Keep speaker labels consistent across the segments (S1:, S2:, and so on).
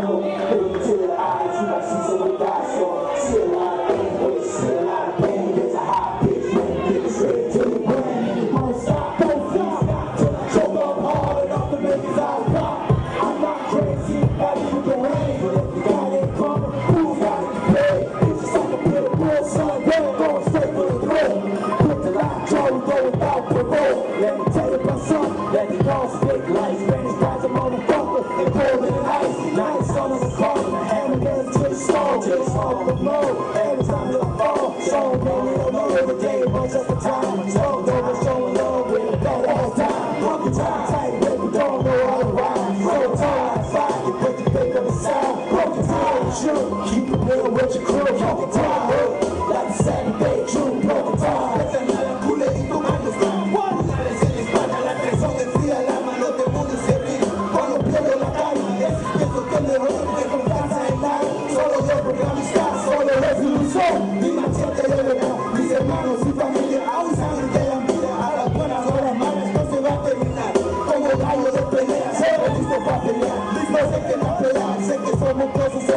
S1: the eyes, you might see someone die So see a lot of pain, still a lot of There's a hot piece, man, get it straight to the brain Won't stop, don't stop Choke up hard enough to make his eyes pop I'm not crazy, not even But if you got it coming, who's got it paid? It's a bit of bull, son, they're going straight for the throat Put the line, Charlie, go without parole Let me It's all the flow, every time you fall. So many of the know just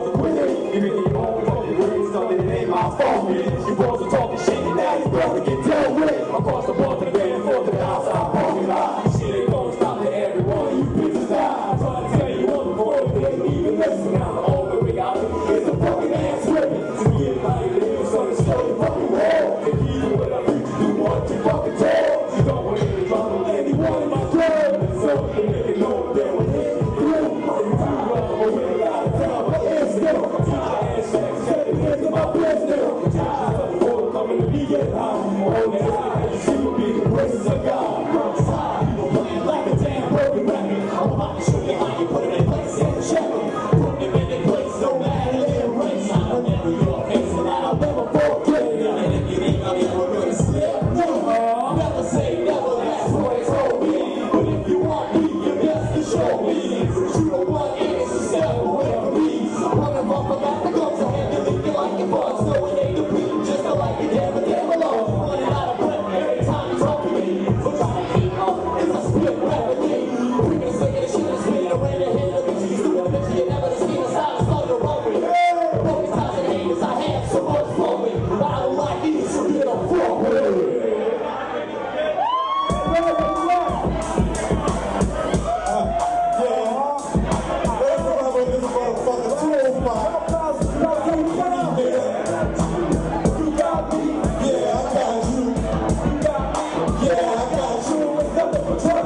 S1: was a queen. Even if you always on your
S2: grave, something ain't my fault. You was a You want What's up?